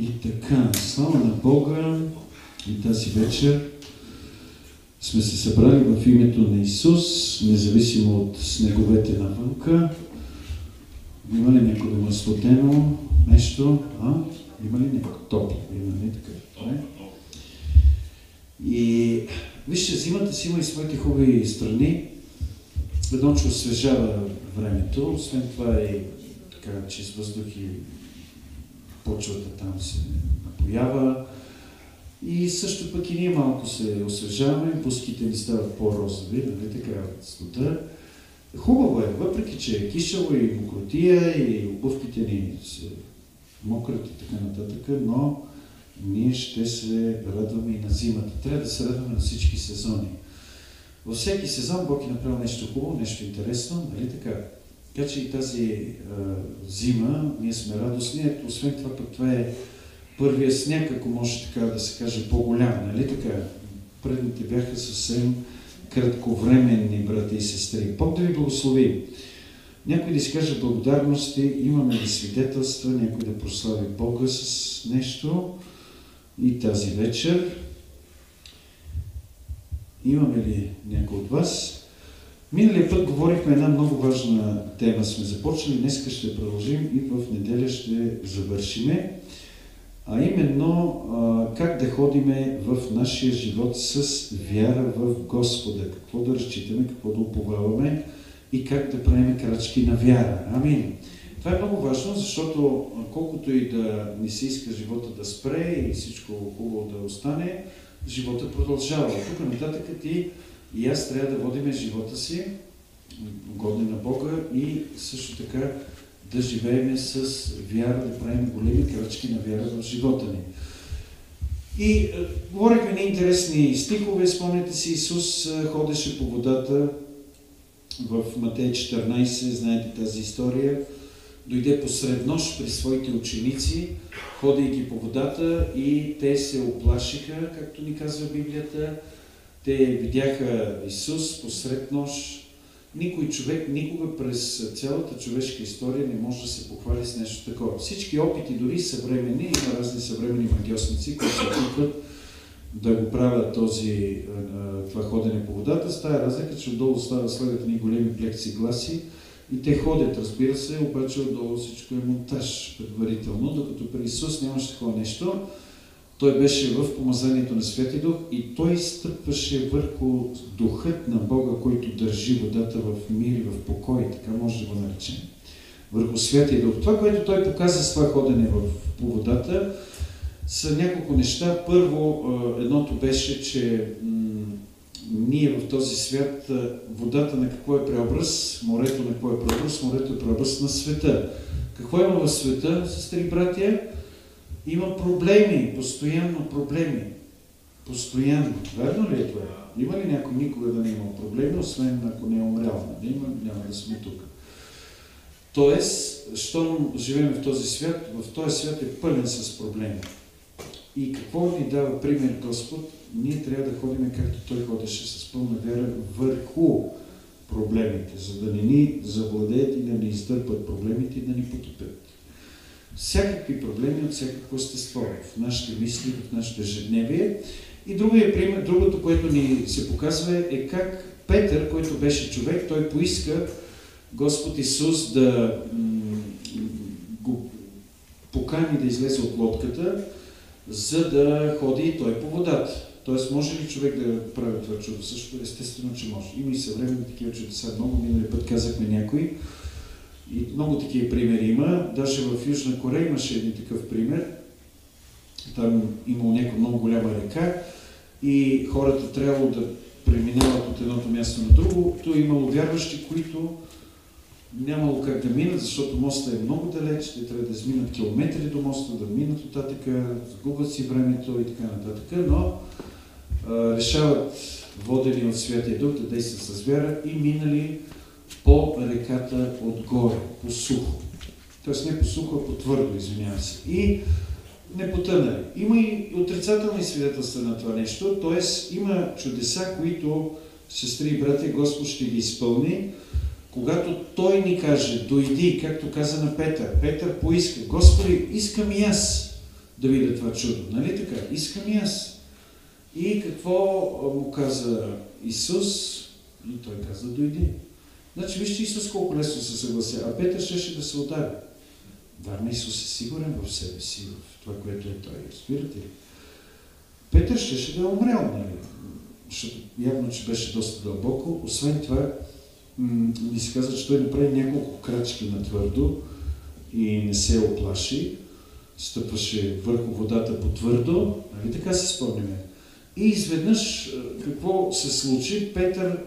И така, слава на Бога и тази вечер сме се събрали в името на Исус, независимо от снеговете навънка. Има ли някой студено нещо? А? Има ли някой топло? Има ли така? И вижте, зимата си има и своите хубави страни. Едно, че освежава времето, освен това е така чист въздух и почвата там се напоява. И също пък и ние малко се освежаваме, буските ни стават по-розови, нали така от студа. Хубаво е, въпреки че е кишало и мокротия и обувките ни са мокрите и така нататък, но ние ще се радваме и на зимата. Трябва да се радваме на всички сезони. Във всеки сезон Бог е направил нещо хубаво, нещо интересно, нали така? Така че и тази а, зима ние сме радостни. Ето, освен това, пък това е първия сняг, ако може така да се каже, по-голям, нали така? Предните бяха съвсем кратковременни, брати и сестри. Бог да ви благослови. Някой да изкаже благодарности, имаме ли свидетелства, някой да прослави Бога с нещо и тази вечер. Имаме ли някой от вас? Миналия път говорихме една много важна тема. Сме започнали, днес ще продължим и в неделя ще завършиме. А именно как да ходиме в нашия живот с вяра в Господа. Какво да разчитаме, какво да уповаваме и как да правим крачки на вяра. Амин. Това е много важно, защото колкото и да не се иска живота да спре и всичко хубаво да остане, живота продължава. Тук нататък ти и аз трябва да водиме живота си, годни на Бога и също така да живееме с вяра, да правим големи крачки на вяра в живота ни. И е, говорихме на интересни стихове. Спомняте си, Исус е, ходеше по водата в Матей 14, знаете тази история. Дойде посред нощ при своите ученици, ходейки по водата и те се оплашиха, както ни казва Библията, те видяха Исус посред нощ. Никой човек никога през цялата човешка история не може да се похвали с нещо такова. Всички опити, дори съвременни, има разни съвременни магиосници, които се опитват да го правят този, това ходене по водата, с тая разлика, че отдолу става слагат ни големи плекси гласи и те ходят, разбира се, обаче отдолу всичко е монтаж предварително, докато при Исус нямаше такова нещо. Той беше в помазанието на Свети Дух и той стъпваше върху духът на Бога, който държи водата в мир и в покой, така може да го наречем. Върху Светия Дух. Това, което той показа с това ходене в, по водата, са няколко неща. Първо, едното беше, че ние в този свят, водата на какво е преобраз, морето на какво е преобраз, морето е преобраз на света. Какво има в света, сестри братия? Има проблеми, постоянно проблеми. Постоянно. Верно ли е това? Има ли някой никога да не има проблеми, освен ако не е умрял? Не има, няма да сме тук. Тоест, щом живеем в този свят, в този свят е пълен с проблеми. И какво ни дава пример Господ? Ние трябва да ходим както Той ходеше с пълна вера върху проблемите, за да не ни завладеят и да ни издърпат проблемите и да ни потопят всякакви проблеми от всякакво естество в нашите мисли, в нашето ежедневие. И другия пример, другото, което ни се показва е как Петър, който беше човек, той поиска Господ Исус да го покани да излезе от лодката, за да ходи и той по водата. Тоест, може ли човек да прави това чудо? Също естествено, че може. Има и съвременни такива чудеса. Много минали път казахме някои. И много такива примери има. Даже в Южна Корея имаше един такъв пример. Там имало някаква много голяма река и хората трябвало да преминават от едното място на друго. То имало вярващи, които нямало как да минат, защото моста е много далеч, те трябва да изминат километри до моста, да минат оттатък, загубват си времето и така нататък, но а, решават водени от Святия Дух да действат с вяра и минали по реката отгоре, по сухо. Тоест не по сухо, а по твърдо, извинявам се. И не потънали. Има и отрицателни свидетелства на това нещо, т.е. има чудеса, които, сестри и брати, Господ ще ги изпълни, когато Той ни каже, дойди, както каза на Петър. Петър поиска, Господи, искам и аз да видя това чудо. Нали така? Искам и аз. И какво му каза Исус? И той каза, дойди. Значи вижте Исус колко лесно се съглася. А Петър щеше да се удари. Вярно, Исус е сигурен в себе си, в това, което е Той. Разбирате ли? Петър щеше да е умрял, нали? Защото явно, че беше доста дълбоко. Освен това, ни се казва, че той направи няколко крачки на твърдо и не се оплаши. Стъпваше върху водата по твърдо. Нали така си спомняме? И изведнъж какво се случи? Петър,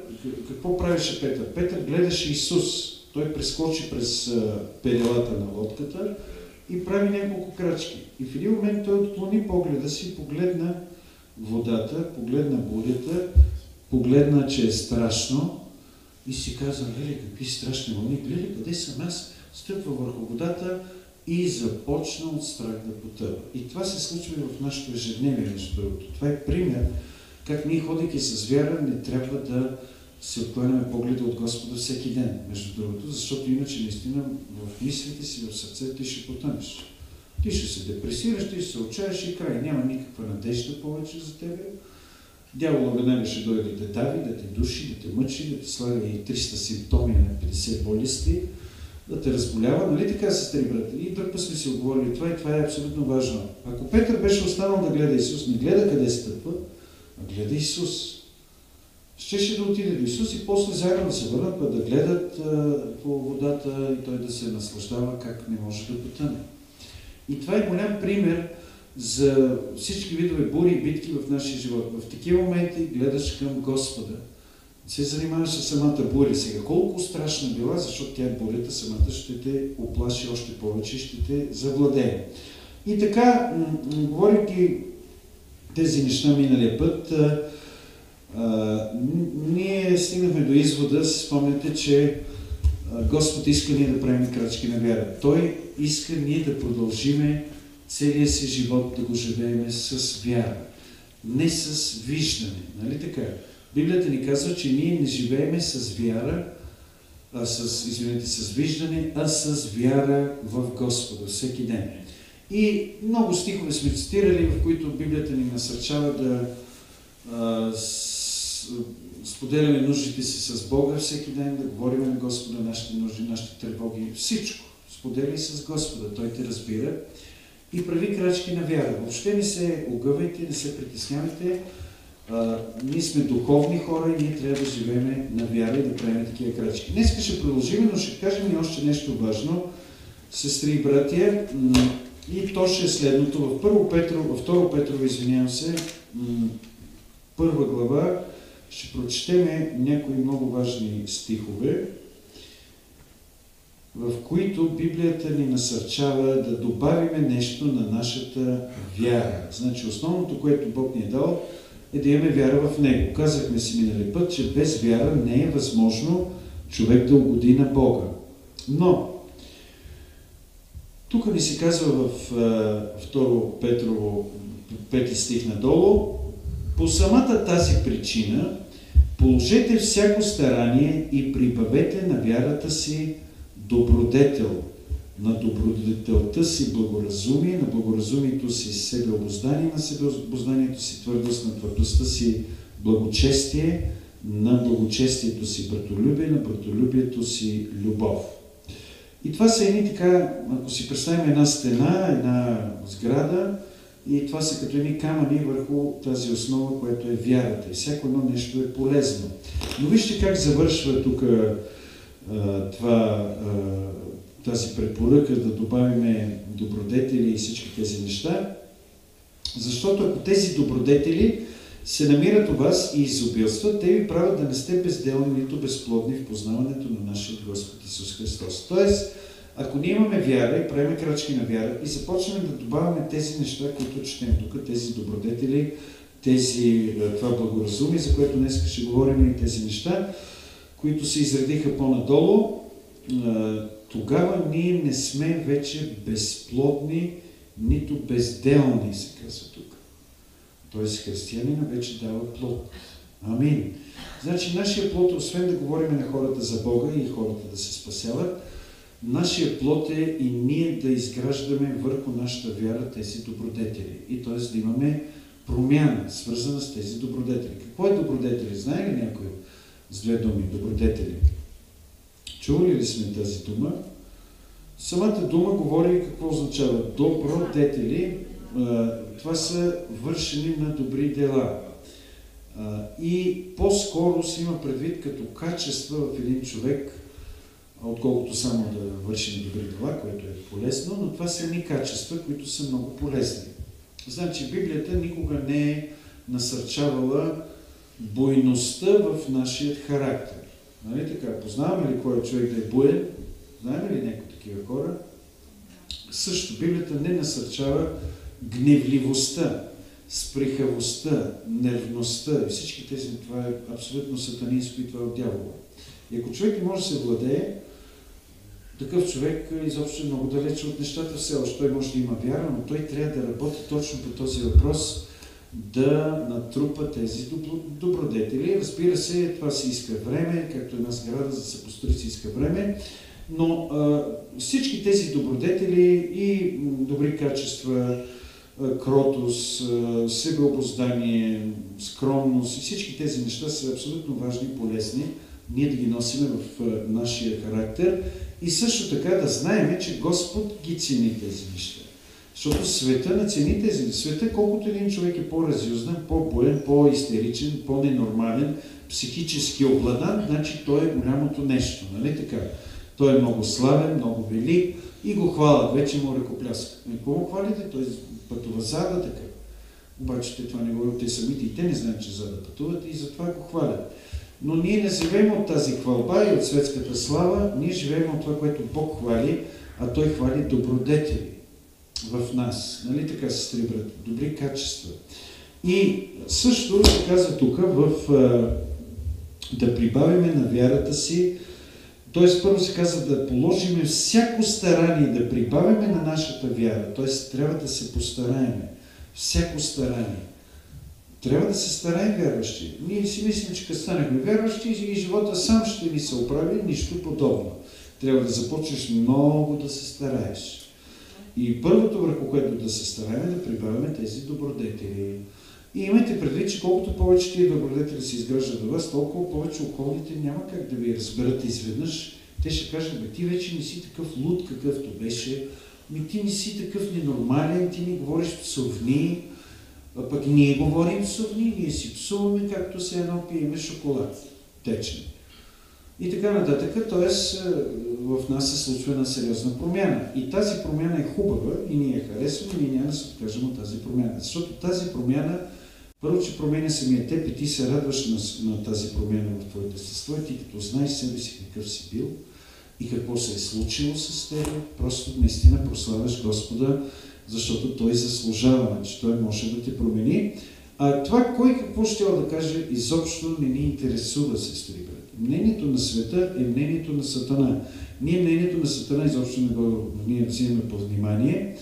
какво правеше Петър? Петър гледаше Исус. Той прескочи през перилата на лодката и прави няколко крачки. И в един момент той отклони погледа си, погледна водата, погледна бурята, погледна, че е страшно и си каза, леле, какви страшни вълни, гледай, къде съм аз? Стъпва върху водата и започна от страх да потъва. И това се случва и в нашето ежедневие, между другото. Това е пример как ние, ходейки с вяра, не трябва да се отклоняме погледа от Господа всеки ден, между другото, защото иначе наистина в мислите си, в сърцето ти ще потънеш. Ти ще се депресираш, ти ще се отчаеш и край. Няма никаква надежда повече за тебе. Дявола веднага ще дойде да те дави, да те души, да те мъчи, да те слага и 300 симптоми на 50 болести, да те разболява. Нали така, сестри брат? И друг път сме си оговорили това и това е абсолютно важно. Ако Петър беше останал да гледа Исус, не гледа къде стъпва, а гледа Исус. Щеше да отиде до Исус и после заедно да се върнат, да гледат а, по водата и той да се наслаждава как не може да потъне. И това е голям пример за всички видове бури и битки в нашия живот. В такива моменти гледаш към Господа. Се занимаваш с самата буря. Сега колко страшна била, защото тя бурята самата ще те оплаши още повече, ще те завладее. И така, говорейки тези неща миналия път, а, ние стигнахме до извода, си спомняте, че Господ иска ние да правим крачки на вяра. Той иска ние да продължиме целия си живот да го живеем с вяра, не с виждане. Нали така? Библията ни казва, че ние не живееме с вяра, а с, извинете, с виждане, а с вяра в Господа всеки ден. И много стихове сме цитирали, в които Библията ни насърчава да а, споделяме нуждите си с Бога всеки ден, да говорим на Господа нашите нужди, нашите тревоги, всичко. Споделяй с Господа, Той те разбира и прави крачки на вяра. Въобще не се огъвайте, не се притеснявайте. А, ние сме духовни хора и ние трябва да живеем на вяра и да правим такива крачки. Днес ще продължим, но ще кажем и още нещо важно, сестри и братия. И то ще е следното. В първо Петро, във второ Петрово, извинявам се, първа глава, ще прочетеме някои много важни стихове в които Библията ни насърчава да добавиме нещо на нашата вяра. Значи основното, което Бог ни е дал, е да имаме вяра в Него. Казахме си минали път, че без вяра не е възможно човек да угоди на Бога. Но, тук ни се казва в 2 Петрово 5 стих надолу, по самата тази причина положете всяко старание и прибавете на вярата си добродетел, на добродетелта си благоразумие, на благоразумието си себеобоздание, на себеобозданието си твърдост, на твърдостта си благочестие, на благочестието си братолюбие, на братолюбието си любов. И това са едни така, ако си представим една стена, една сграда, и това са като едни камъни върху тази основа, която е вярата. И всяко едно нещо е полезно. Но вижте как завършва тук това, тази препоръка да добавиме добродетели и всички тези неща, защото ако тези добродетели се намират у вас и изобилстват, те ви правят да не сте безделни, нито безплодни в познаването на нашия Господ Исус Христос. Тоест, ако ние имаме вяра и правим крачки на вяра и започнем да добавяме тези неща, които четем тук, тези добродетели, тези, това благоразумие, за което днес ще говорим и тези неща, които се изредиха по-надолу, тогава ние не сме вече безплодни, нито безделни, се казва тук. Тоест християнина вече дава плод. Амин. Значи нашия плод, освен да говорим на хората за Бога и хората да се спасяват, нашия плод е и ние да изграждаме върху нашата вяра тези добродетели. И т.е. да имаме промяна, свързана с тези добродетели. Какво е добродетели? Знае ли някой с две думи? Добродетели. Чували ли сме тази дума? Самата дума говори какво означава. Добродетели, това са вършени на добри дела. И по-скоро се има предвид като качества в един човек, отколкото само да върши на добри дела, което е полезно, но това са едни качества, които са много полезни. Значи Библията никога не е насърчавала буйността в нашия характер. Нали така? Познаваме ли кой е човек да е буен? Знаем ли някои такива хора? Също Библията не насърчава гневливостта, сприхавостта, нервността и всички тези, това е абсолютно сатанинско и това е от дявола. И ако човек не може да се владее, такъв човек изобщо е много далече от нещата все още. Той може да има вяра, но той трябва да работи точно по този въпрос, да натрупа тези добродетели. Разбира се, това си иска време, както една сграда за да се построи си иска време, но а, всички тези добродетели и добри качества, кротост, себеобоздание, скромност и всички тези неща са абсолютно важни и полезни ние да ги носиме в нашия характер и също така да знаеме, че Господ ги цени тези неща. Защото света не цени тези. Света, колкото един човек е по-разюзнен, по-боен, по-истеричен, по-ненормален, психически обладан, значи той е голямото нещо. Нали така? Той е много славен, много велик и го хвалят. Вече му ръкопляска. И кого го хвалите? Той пътува зада така. Обаче те това не го те самите и те не знаят, че зада пътуват и затова го хвалят. Но ние не живеем от тази хвалба и от светската слава, ние живеем от това, което Бог хвали, а Той хвали добродетели в нас. Нали така, сестри брат? Добри качества. И също се казва тук в да прибавиме на вярата си, т.е. първо се казва да положиме всяко старание, да прибавиме на нашата вяра. Т.е. трябва да се постараеме. Всяко старание. Трябва да се стараем вярващи. Ние си мислим, че като станехме вярващи и живота сам ще ни се оправи, нищо подобно. Трябва да започнеш много да се стараеш. И първото върху което да се стараем е да прибавяме тези добродетели. И имайте предвид, че колкото повече тия добродетели се изграждат до вас, толкова повече околните няма как да ви разберат изведнъж. Те ще кажат, бе ти вече не си такъв луд, какъвто беше, ми ти не си такъв ненормален, ти ми говориш псовни, а пък ние говорим совни, ние си псуваме, както се едно пиеме шоколад, течен. И така нататък, т.е. в нас се случва една сериозна промяна. И тази промяна е хубава и ние я харесваме и няма да се откажем от тази промяна. Защото тази промяна, първо, че променя самия теб и ти се радваш на, на тази промяна в твоето естество и ти като знаеш себе си какъв си бил и какво се е случило с теб, просто наистина прославяш Господа защото той заслужава, че той може да те промени. А това кой какво ще да каже, изобщо не ни интересува, сестри брат. Мнението на света е мнението на Сатана. Ние мнението на Сатана изобщо не го ние взимаме по внимание,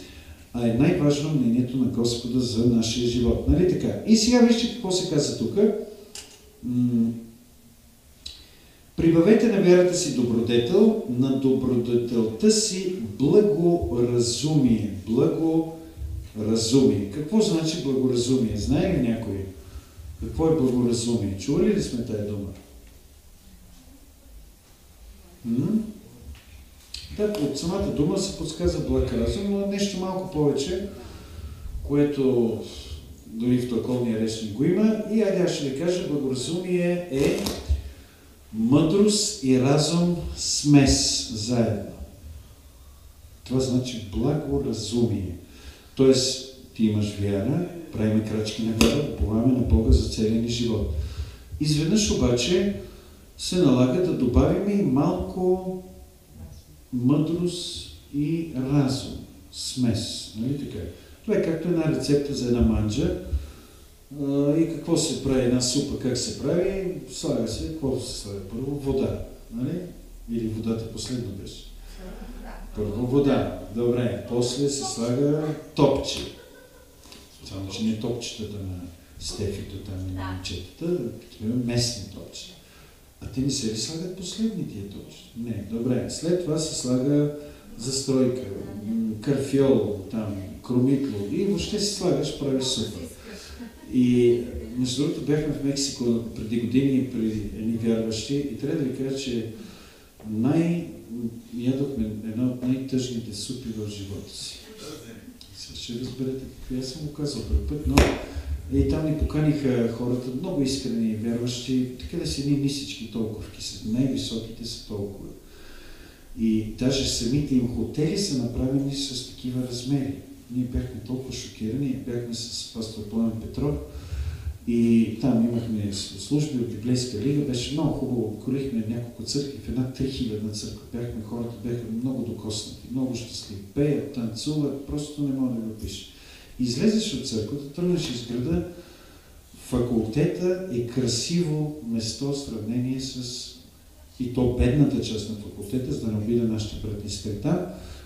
а е най-важно мнението на Господа за нашия живот. Нали така? И сега вижте какво се каза тук. Прибавете на вярата си добродетел, на добродетелта си благоразумие. Благоразумие. Какво значи благоразумие? Знае ли някой? Какво е благоразумие? Чували ли сме тая дума? М? Да, от самата дума се подсказва благ но нещо малко повече, което дори в околния речник го има. И айде аз ще ви кажа, благоразумие е Мъдрост и разум смес заедно. Това значи благоразумие. Тоест, ти имаш вяра, правиме крачки на вяра, уповаваме на Бога за целия ни живот. Изведнъж обаче се налага да добавим и малко мъдрост и разум. Смес. Нали така? Това е както една рецепта за една манджа, и какво се прави една супа, как се прави? Слага се, какво се слага? Първо вода, нали? Или водата последно беше? Първо вода, добре. После се слага топче. Само, че не топчетата на Стефито, там на момчетата, местни топчета. А те не се ли слагат последни тия точки? Не, добре. След това се слага застройка, карфиол, там, кромитло и въобще си слагаш, прави супер. И между другото бяхме в Мексико преди години при едни вярващи и трябва да ви кажа, че най... ядохме една от най-тъжните супи в живота си. Сега ще разберете какви аз съм го казал първи път, но и там ни поканиха хората, много искрени и вярващи, така да си едни нисички толковки най-високите са толкова. И даже самите им хотели са направени с такива размери. Ние бяхме толкова шокирани, бяхме с пастор Пламен Петров. И там имахме служби от Библейска лига, беше много хубаво, корихме няколко църкви, в една 3000 църква. Бяхме, хората бяха много докоснати, много щастливи, пеят, танцуват, просто не мога да го пиша. Излезеш от църквата, тръгнеш из града, факултета е красиво место в сравнение с и то бедната част на факултета, за да не обида нашите брати и там,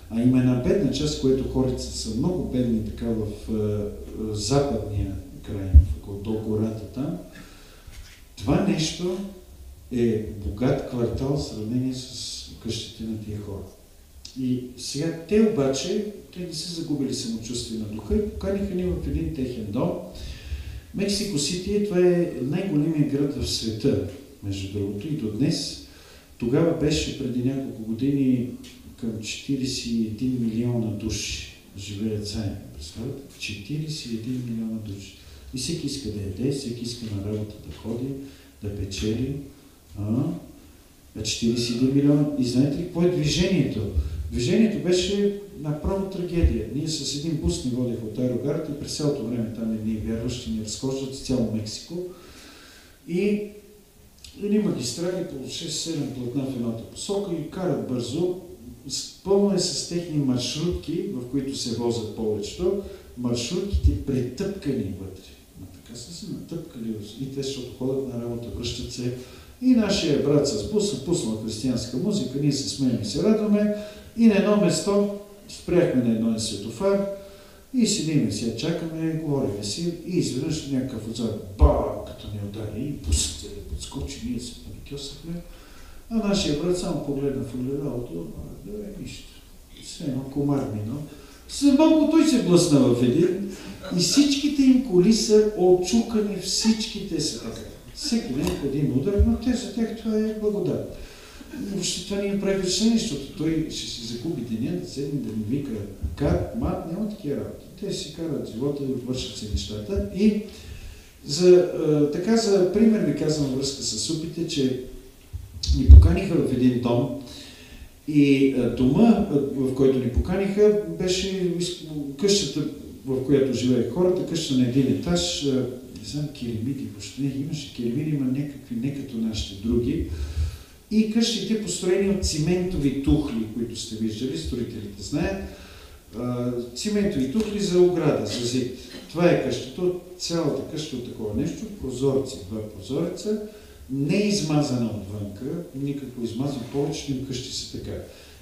а има една бедна част, което хората са много бедни така в е, западния край до гората там. Това нещо е богат квартал в сравнение с къщите на тия хора. И сега те обаче, те не са загубили самочувствие на духа и поканиха ни в един техен дом. Мексико Сити, това е най-големият град в света, между другото, и до днес. Тогава беше преди няколко години към 41 милиона души живеят заедно. Представете? 41 милиона души. И всеки иска да яде, всеки иска на работа да ходи, да печели. А? 41 милиона. И знаете ли какво е движението? Движението беше направо трагедия. Ние с един бус ни водих от Аерогард и през цялото време там едни вярващи ни разхождат с цяло Мексико. И едни магистрали по 6-7 платна в едната посока и карат бързо. Пълно е с техни маршрутки, в които се возят повечето. Маршрутките претъпкани вътре. А така са се натъпкали и те, защото ходят на работа, връщат се. И нашия брат с буса пуснал християнска музика, ние се смеем и се радваме. И на едно место спряхме на едно светофар и седиме сега, чакаме, говориме си и изведнъж някакъв отзад, ба, като ни удари и бусът се подскочи, ние се навикосахме. А нашия брат само погледна в огледалото, да е нищо. Все едно комар минал. След малко той се блъсна в един и всичките им коли са очукани, всичките са така. Всеки ден един удар, но те за тях това е благодат. Въобще това не им прави впечатление, защото той ще си загуби деня, да седне да ми вика как, мат, няма такива работи. Те си карат живота и вършат се нещата. И за, така за пример ви казвам връзка с супите, че ни поканиха в един дом и дома, в който ни поканиха, беше къщата, в която живеех хората, къща на един етаж, не знам, керемиди, въобще не, имаше керемиди, има някакви, не като нашите други. И къщите построени от циментови тухли, които сте виждали, строителите знаят. Циментови тухли за ограда, за зид. Това е къщата, цялата къща от такова нещо, прозорци, два прозореца, не е измазана отвънка, никакво измазано, повечето им къщи са така.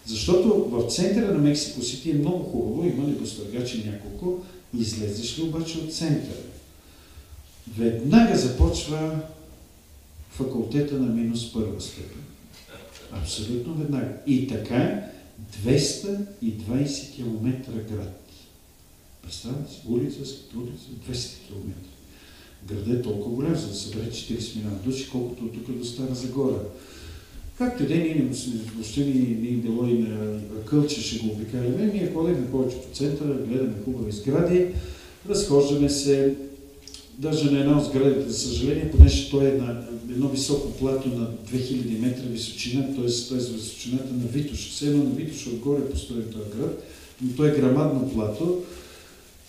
Защото в центъра на Мексико Сити е много хубаво, има небостъргачи няколко, излезеш ли обаче от центъра? Веднага започва факултета на минус първа степен. Абсолютно веднага. И така 220 км град. Представете си, улица с улица 200 км. Градът е толкова голям, за да събере 40 милиона души, колкото тук до Стара Загора. Както да ние въобще ни, ни било и на кълче ще го обикаляме, ние ходим повече по центъра, гледаме хубави сгради, разхождаме се, даже на една от сградите, за съжаление, понеже той е на едно високо плато на 2000 метра височина, т.е. т.е. височината на Витош. Все едно на Витош отгоре е построен този град, но той е грамадно плато.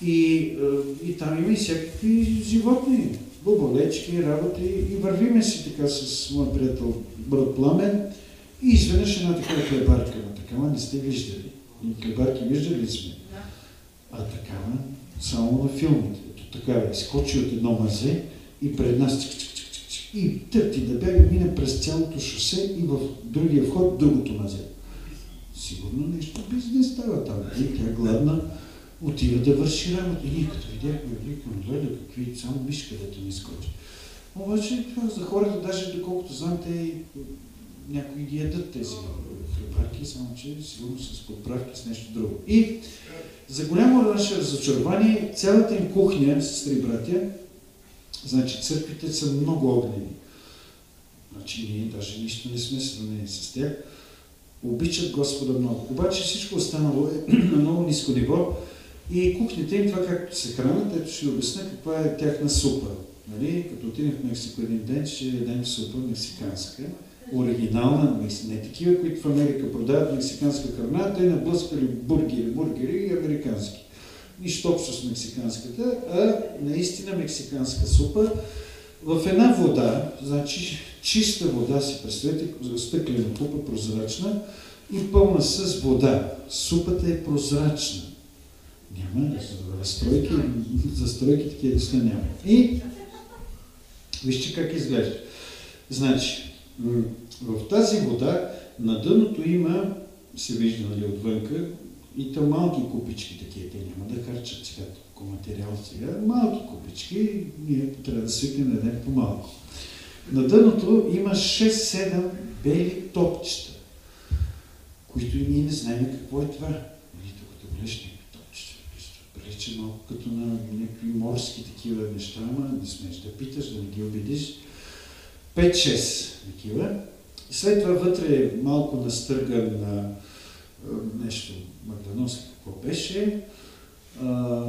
И, е, и там има и всякакви животни, боболечки, работи. И вървиме си така с моят приятел брат Пламен и изведнъж една такава хлебарка. Но такава не сте виждали. И хлебарки виждали сме. А такава само на филмите. Ето такава изкочи от едно мазе и пред нас и търти да бяга, мине през цялото шосе и в другия вход другото мазе. Сигурно нещо бизнес става там. И тя гладна отива да върши работа. И ние като видяхме, викам, гледа какви, само мишка да ни скочи. Обаче за хората, даже доколкото знам, те някои ги ядат тези хлебарки, само че сигурно с подправки с нещо друго. И за голямо наше разочарование, цялата им кухня, сестри братя, значи църквите са много огнени. Значи ние даже нищо не сме сравнени с тях. Обичат Господа много. Обаче всичко останало е на много ниско ниво и кухнята им, това както се хранят, ето ще ви обясня каква е тяхна супа. Нали? Като отидем в Мексико един ден, ще ядем супа мексиканска, оригинална, не такива, които в Америка продават мексиканска храна, те наблъскали бургери, бургери и американски. Нищо общо с мексиканската, а наистина мексиканска супа в една вода, значи чиста вода си представете, стъклена купа, прозрачна и пълна с вода. Супата е прозрачна. Няма застройки, застройки такива неща няма. И вижте как изглежда. Значи, в тази вода на дъното има, се вижда нали, отвънка, и то малки купички такива, те няма да харчат сега ако материал сега, малки купички, ние трябва да свикнем да дадем по-малко. На дъното има 6-7 бели топчета, които и ние не знаем какво е това. Нали, тук да гледаш прилича малко като на някакви морски такива неща, ама не смееш да питаш, да не ги убедиш. 5-6 такива. След това вътре е малко настърган на нещо магданоски, какво беше. А,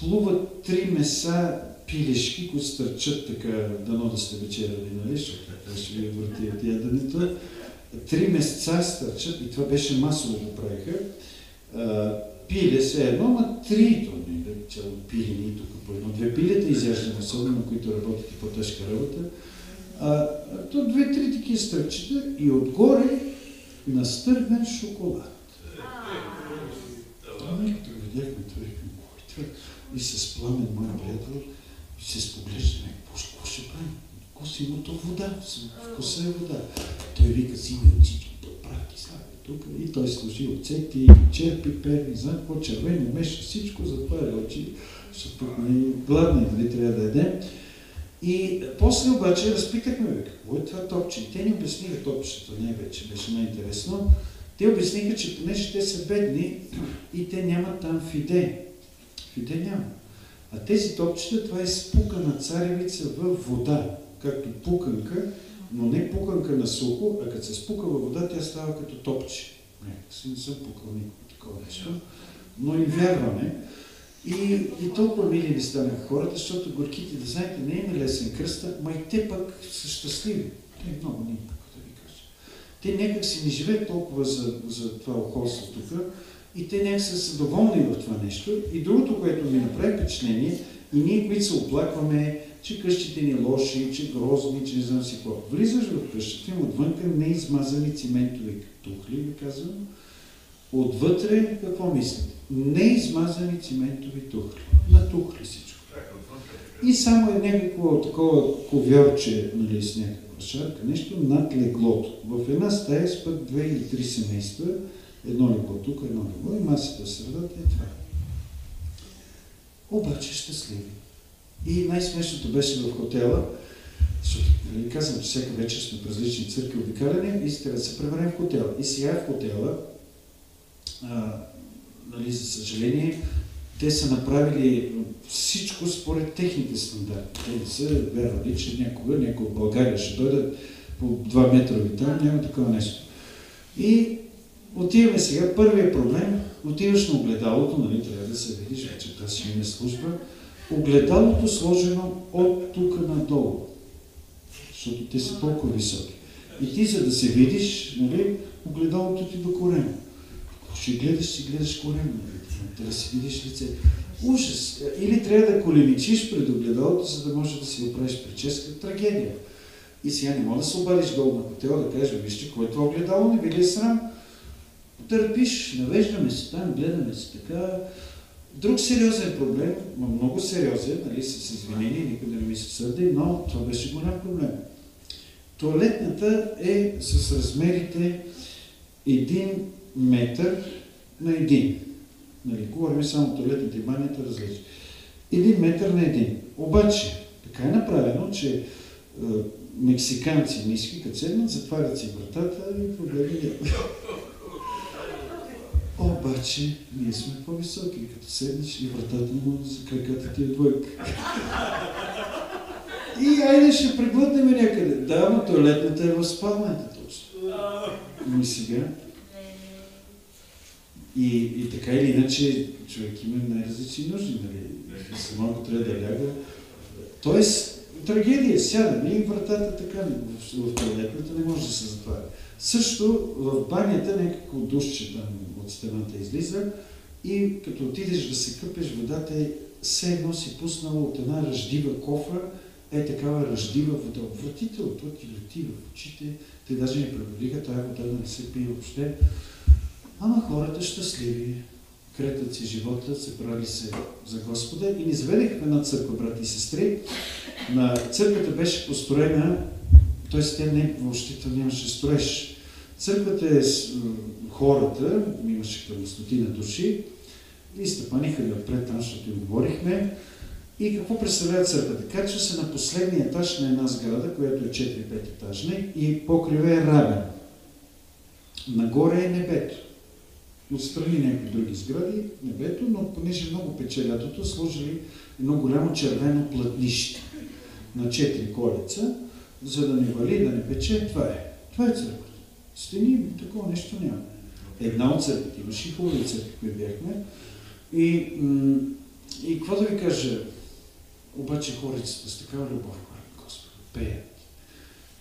плуват три меса пилешки, които стърчат така, дано да сте вечерали, нали, защото така ще ви върти от яденето. Три месеца стърчат и това беше масово го правиха пиле се едно, ма три, то не е пилени тук по едно-две пилета изяждаме, особено които работят и по-тежка работа. А, то две-три такива стръкчета и отгоре настъргнат шоколад. Видяхме това, кой това? И с пламен, мой приятел, и се споглеждаме, какво ще правим? Вкус има то вода, вкуса е вода. Той вика, си на всички подправки, слава тук и той служи оцети, черпи, пер, не знам какво, червено меша, всичко затваря очи, защото е гладни, нали трябва да ядем. И после обаче разпитахме, какво е това топче? И те ни обясниха топчето, не вече беше най-интересно. Те обясниха, че понеже те са бедни и те нямат там фиде. Фиде няма. А тези топчета, това е спукана царевица в вода, както пуканка, но не пуканка на сухо, а като се спука във вода, тя става като топче. Не, не съм пукал никога такова нещо, но и вярваме. И, и толкова мили ни станаха хората, защото горките, да знаете, не има лесен кръста, ма и те пък са щастливи. Те много ни. Те някак си не живеят толкова за, за това охолство тук и те някак са доволни в това нещо. И другото, което ми направи впечатление, и ние, които се оплакваме, че къщите ни лоши, че грозни, че не знам си какво. Влизаш в къщата им отвънка неизмазани циментови тухли, ви казвам. Отвътре какво мислите? Неизмазани циментови тухли. На тухли всичко. И само е някакво такова ковьорче, нали, с някаква шарка, нещо над леглото. В една стая спът две или три семейства, едно легло тук, едно легло и масата в средата е това. Обаче щастливи. И най-смешното беше в хотела, защото нали, казвам, че всяка вечер сме в различни църкви обикаляне и трябва да се превърнем в хотел. И сега в хотела, а, нали, за съжаление, те са направили всичко според техните стандарти. Те не са вярвали, че някога някой в България ще дойдат по 2 метра там, няма такова нещо. И отиваме сега, първият проблем, отиваш на огледалото, нали, трябва да се видиш, вече тази ще има служба, огледалото сложено от тук надолу, защото те са толкова високи. И ти, за да се видиш, нали, огледалото ти до корема. Ще гледаш, си гледаш корема, нали, да си видиш лице. Ужас! Или трябва да коленичиш пред огледалото, за да можеш да си оправиш прическа. Трагедия. И сега не мога да се обадиш долу на хотела да кажеш, вижте, кое е огледало, не ви ли е срам? Търпиш, навеждаме се там, гледаме се така, Друг сериозен проблем, но много сериозен, нали, с извинение, никой не ми се сърди, но това беше голям проблем. Туалетната е с размерите 1 метър на 1. Нали, говорим само туалетната и банята различни. 1 метър на 1. Обаче, така е направено, че е, мексиканци ниски, като седнат, затварят си вратата и проблеми. Обаче, ние сме по-високи, като седнеш и вратата му за краката ти е двойка. И айде ще преглътнем някъде. Да, но туалетната е в спалната точно. Но и сега. И, и така или иначе, човек има най-различни нужди, нали? И малко трябва да ляга. Тоест, трагедия, сядаме и вратата така в, в туалетната не може да се затваря. Също в банята някакво душче там от стената излиза и като отидеш да се къпеш, водата е все едно си пуснала от една ръждива кофа, е такава ръждива вода. Отвратително, то ти лети в очите, те даже не преболиха тази вода да не се пие въобще. Ама хората щастливи, кретат си живота, се прави се за Господа и ни заведехме на църква, брати и сестри. На църквата беше построена, т.е. те не, въобще нямаше строеж. Църквата е с хората, имаше към стотина души, и стъпаниха ли отпред там, защото говорихме. И какво представлява църквата? Качва се на последния етаж на една сграда, която е 4-5 етажна и покрива е равен. Нагоре е небето. Отстрани някои други сгради, небето, но понеже много пече лятото, сложили едно голямо червено плътнище на четири колеца, за да не вали, да не пече. Това е. Това е църквата. Стени, такова нещо няма. Една от църквите, имаше и хубави църкви, които бяхме. И, и какво да ви кажа, обаче хорицата с такава любов, Господи, пеят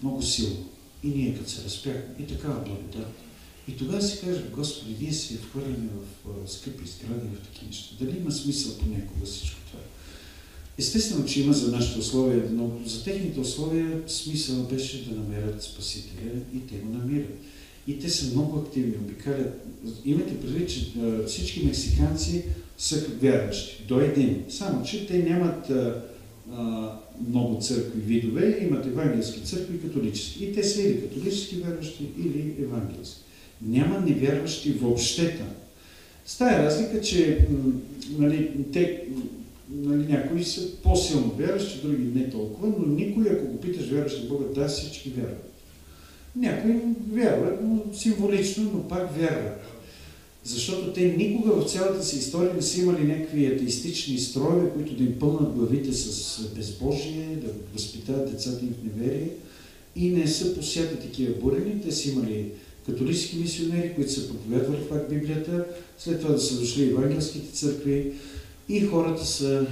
много силно. И ние като се разпяхме, и такава благодат. И тогава си кажа, Господи, Вие си е вхвърляме в скъпи сгради, в такива неща. Дали има смисъл понякога всичко това? Естествено, че има за нашите условия, но за техните условия смисъл беше да намерят Спасителя и те го намират. И те са много активни, обикалят. Имате предвид, че всички мексиканци са вярващи. До един. Само, че те нямат а, а, много църкви видове, имат евангелски църкви и католически. И те са или католически вярващи, или евангелски. Няма невярващи въобще там. С тая разлика, че нали, те, нали, някои са по-силно вярващи, други не толкова, но никой, ако го питаш вярващи в Бога, да, всички вярват. Някои вярват, но символично, но пак вярват. Защото те никога в цялата си история не са имали някакви атеистични строеве, които да им пълнат главите с безбожие, да възпитават децата им в неверие и не са посяти такива бурени. Те са имали католически мисионери, които са проповядвали пак Библията, след това да са дошли евангелските църкви и хората са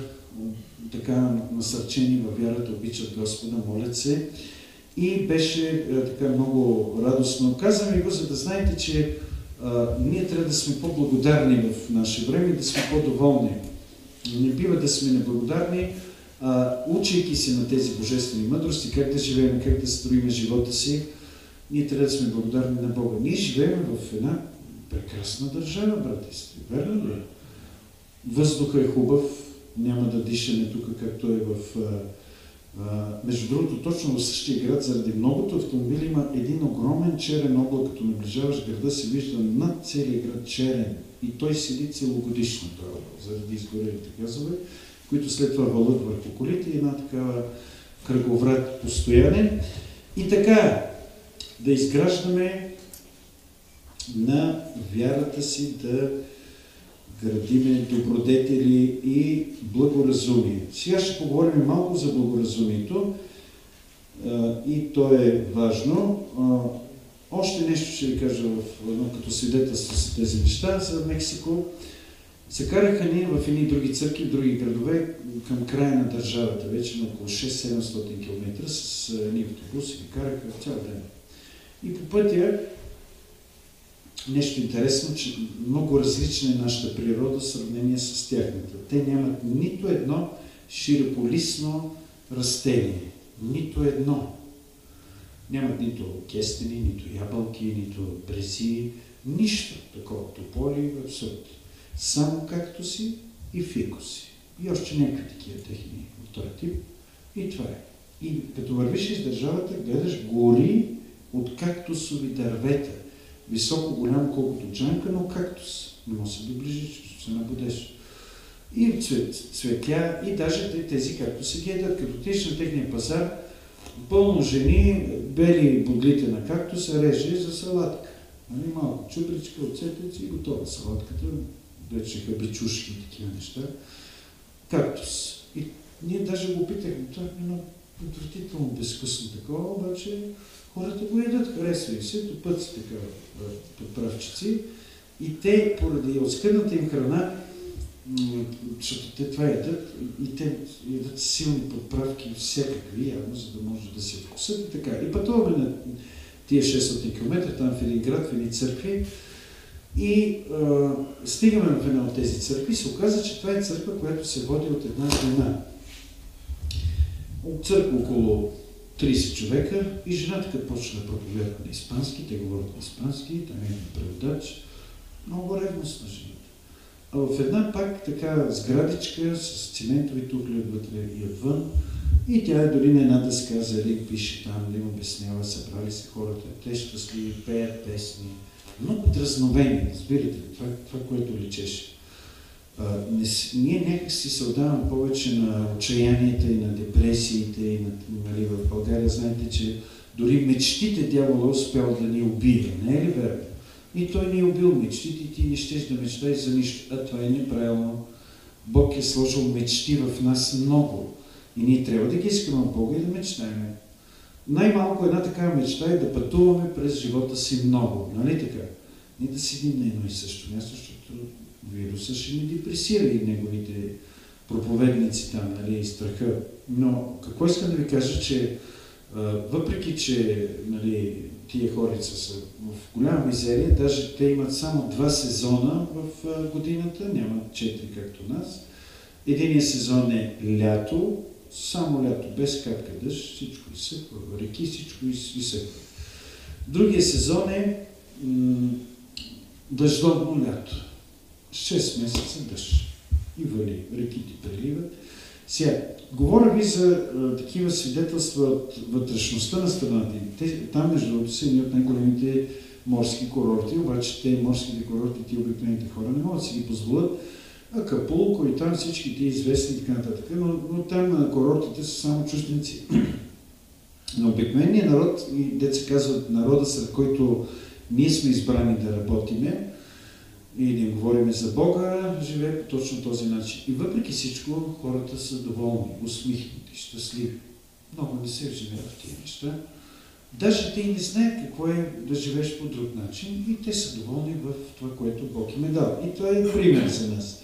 така насърчени във вярата, обичат Господа, молят се. И беше така много радостно. Казвам ви го, за да знаете, че а, ние трябва да сме по-благодарни в наше време да сме по-доволни. Не бива да сме неблагодарни, а, учейки се на тези божествени мъдрости, как да живеем, как да строим живота си, ние трябва да сме благодарни на Бога. Ние живеем в една прекрасна държава, брати сестри. Верно ли? Въздуха е хубав, няма да дишаме тук, както е в... А, между другото, точно в същия град, заради многото автомобили, има един огромен черен облак, като наближаваш града, се вижда над целия град черен. И той седи целогодишно, заради изгорелите газове, които след това валят върху колите и една такава кръговрат постоянен. И така, да изграждаме на вярата си да градиме добродетели и благоразумие. Сега ще поговорим малко за благоразумието и то е важно. Още нещо ще ви кажа в като свидетелство с тези неща за Мексико. Се караха ние в едни други църкви, в други градове, към края на държавата, вече на около 6-700 км с едни автобуси ги караха цял ден. И по пътя нещо интересно, че много различна е нашата природа в сравнение с тяхната. Те нямат нито едно широполисно растение. Нито едно. Нямат нито кестени, нито ябълки, нито брези, нищо такова. Тополи, абсурд. Само както си и фикуси. И още някакви такива техни от този тип. И това е. И като вървиш из държавата, гледаш гори от кактусови дървета. Високо, голямо, колкото джанка, но кактус. Не може да се ще се набудеш. и цвет, цветя, и даже тези, както се гледат, като тиш на техния пазар, пълно жени, бели бодлите на кактуса, реже за салатка. Нали, малко чубричка, оцетец и готова салатката, вече хабичушки и такива неща. Кактус. И ние даже го питахме, това е едно отвратително безвкусно такова, обаче хората го ядат, харесва и се, топът си така подправчици. И те, поради оскърната им храна, защото те това ядат и те ядат силни подправки всякакви, явно, за да може да се вкусат и така. И пътуваме на тия 600 км, там в един град, в едни църкви. И а, стигаме в една от тези църкви се оказа, че това е църква, която се води от една жена. От църква около 30 човека и жената като почна да проповядва на испански, те говорят на испански, там е преводач, много ревностна жена. А в една пак така сградичка с циментови тухли отвътре и отвън. И тя е дори на една дъска за рик пише там, да им обяснява, събрали се хората, те щастливи, пеят песни. Много дразновени, разбирате това, това което личеше. Не, ние някак си се отдаваме повече на отчаянията и на депресиите и на, нали, в България знаете, че дори мечтите дявола успял да ни убие. Не е ли верно? И той ни е убил мечтите и ти не щеш да мечтаеш за нищо. А това е неправилно. Бог е сложил мечти в нас много. И ние трябва да ги искаме от Бога и да мечтаем. Най-малко една такава мечта е да пътуваме през живота си много. Нали така? Не да седим на едно и също място, защото вируса ще ни депресира и неговите проповедници там, нали, и страха. Но какво искам да ви кажа, че въпреки, че нали, тия хорица са в голяма мизерия, даже те имат само два сезона в годината, нямат четири както нас. Единият сезон е лято, само лято, без капка дъжд, всичко изсъхва, реки, всичко изсъхва. Другия сезон е дъждовно лято. 6 месеца дъжд. И вали, реките преливат. Сега, говоря ви за а, такива свидетелства от вътрешността на страната. Те, там, между другото, са едни от най-големите морски курорти, обаче те морските курорти, ти обикновените хора не могат да си ги позволят. Акапулко и там всички ти известни и така нататък, но, но там на курортите са само чужденци. Но обикновеният народ, и деца казват народа, сред който ние сме избрани да работиме, да им говорим за Бога, живее по точно този начин. И въпреки всичко, хората са доволни, усмихнати, щастливи. Много не се вживеят в тия неща. Даже те и не знаят какво е да живееш по друг начин и те са доволни в това, което Бог им е дал. И това е пример за нас.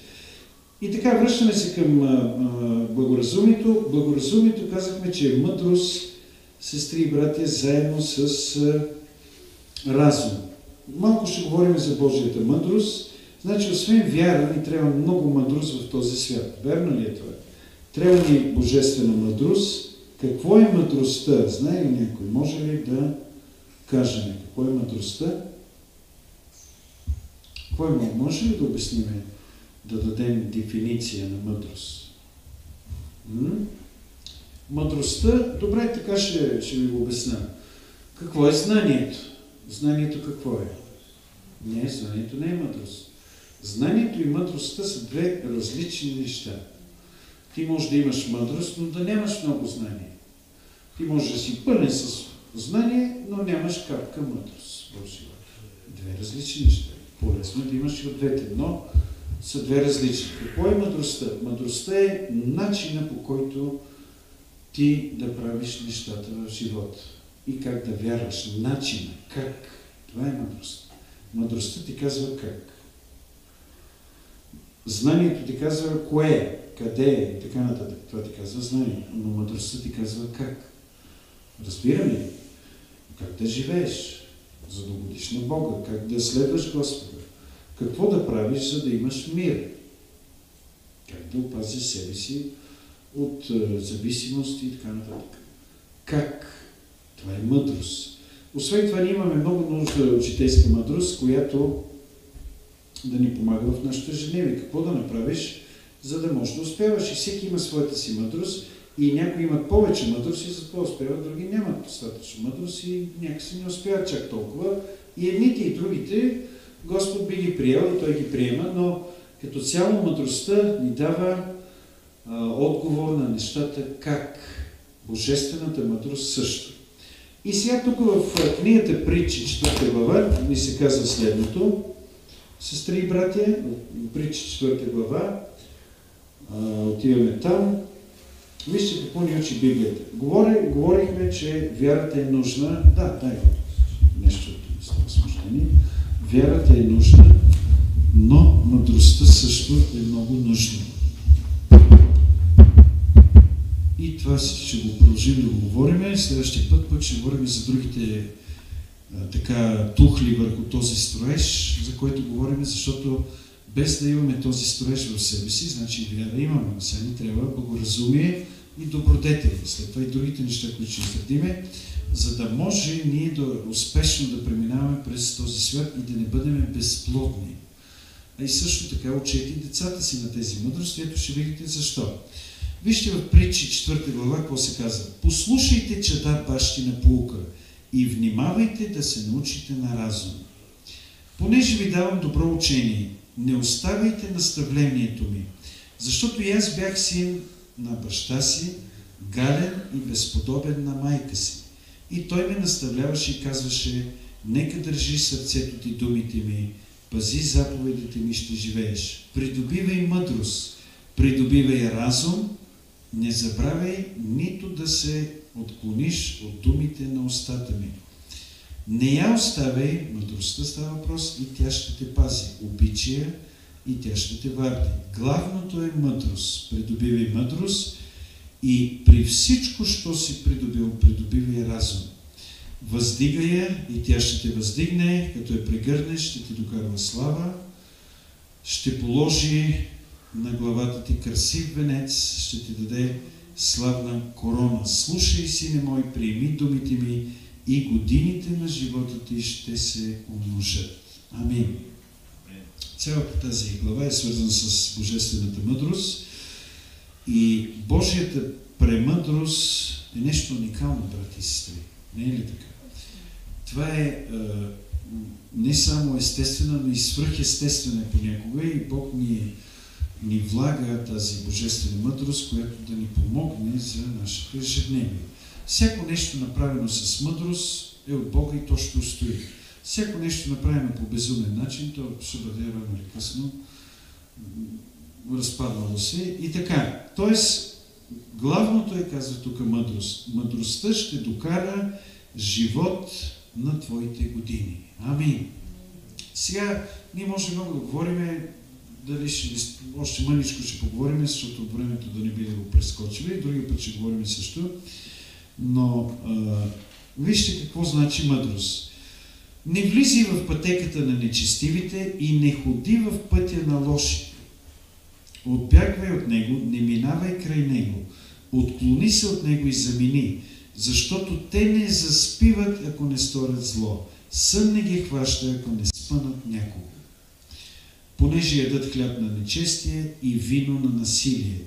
И така, връщаме се към благоразумието. Благоразумието казахме, че е мъдрост, сестри и братя, заедно с разум малко ще говорим за Божията мъдрост. Значи, освен вяра, ни трябва много мъдрост в този свят. Верно ли е това? Трябва ни божествена мъдрост. Какво е мъдростта? Знае ли някой? Може ли да кажем какво е мъдростта? Какво е Може ли да обясним, да дадем дефиниция на мъдрост? М? Мъдростта, добре, така ще, ще ви го обясня. Какво е знанието? Знанието какво е? Не, знанието не е мъдрост. Знанието и мъдростта са две различни неща. Ти можеш да имаш мъдрост, но да нямаш много знание. Ти можеш да си пълен с знание, но нямаш капка мъдрост в живота. Две различни неща. Полезно е да имаш и от двете, но са две различни. Какво е мъдростта? Мъдростта е начина по който ти да правиш нещата в живота. И как да вярваш. Начина. Как. Това е мъдрост. Мъдростта ти казва как. Знанието ти казва кое къде е и така нататък. Това ти казва знание. Но мъдростта ти казва как. Разбира ли? Как да живееш, за да годиш на Бога, как да следваш Господа, какво да правиш, за да имаш мир, как да опазиш себе си от е, зависимости и така нататък. Как? Това е мъдрост. Освен това, ние имаме много нужда от житейска мъдрост, която да ни помага в нашата женеви. Какво да направиш, за да можеш да успяваш. И всеки има своята си мъдрост и някои имат повече мъдрост и затова успяват, други нямат достатъчно мъдрост и някакси не успяват чак толкова. И едните и другите Господ би ги приел и Той ги приема, но Като цяло мъдростта ни дава а, отговор на нещата как. Божествената мъдрост също. И сега тук в книгата Притчи, 4 глава, ни се казва следното. Сестри и братя, Притчи, 4 глава, а, отиваме там. Вижте какво ни учи Библията. Говори, говорихме, че вярата е нужна. Да, дай нещо от смущение. Вярата е нужна, но мъдростта също е много нужна. И това ще го продължим да го говорим. Следващия път пък ще говорим за другите а, така тухли върху този строеж, за който говорим, защото без да имаме този строеж в себе си, значи вяра имаме, но сега ни трябва благоразумие и добродетели. След това и другите неща, които ще изредиме, за да може ние да успешно да преминаваме през този свят и да не бъдем безплодни. А и също така учете децата си на тези мъдрости, ето ще видите защо. Вижте в притчи 4 глава, какво се казва. Послушайте чада бащи на полука и внимавайте да се научите на разум. Понеже ви давам добро учение, не оставяйте наставлението ми, защото и аз бях син на баща си, гален и безподобен на майка си. И той ме наставляваше и казваше, нека държи сърцето ти думите ми, пази заповедите ми, ще живееш. Придобивай мъдрост, придобивай разум, не забравяй нито да се отклониш от думите на устата ми. Не я оставяй, мъдростта става въпрос, и тя ще те пази. Обичия и тя ще те варди. Главното е мъдрост. Придобивай мъдрост и при всичко, що си придобил, придобивай разум. Въздигай я и тя ще те въздигне, като я прегърнеш, ще ти докарва слава, ще положи на главата ти красив венец, ще ти даде славна корона. Слушай, сине мой, приеми думите ми и годините на живота ти ще се умножат. Амин. Цялата тази глава е свързана с Божествената мъдрост и Божията премъдрост е нещо уникално, брати и сестри. Не е ли така? Това е, не само естествена, но и свръхестествена понякога и Бог ни е ни влага тази божествена мъдрост, която да ни помогне за нашето ежедневие. Всяко нещо направено с мъдрост е от Бога и то ще устои. Всяко нещо направено по безумен начин, то ще бъде рано или късно разпаднало се и така. Тоест, главното е, казва тук, мъдрост. Мъдростта ще докара живот на твоите години. Амин. Сега, ние може много да говорим дали ще, още мъничко ще поговорим, защото от времето да не би да го прескочим и други път ще говорим също. Но а, вижте какво значи мъдрост. Не влизи в пътеката на нечестивите и не ходи в пътя на лоши. Отбягвай от него, не минавай край него. Отклони се от него и замини, защото те не заспиват, ако не сторят зло. Сън не ги хваща, ако не спънат някого понеже ядат хляб на нечестие и вино на насилие.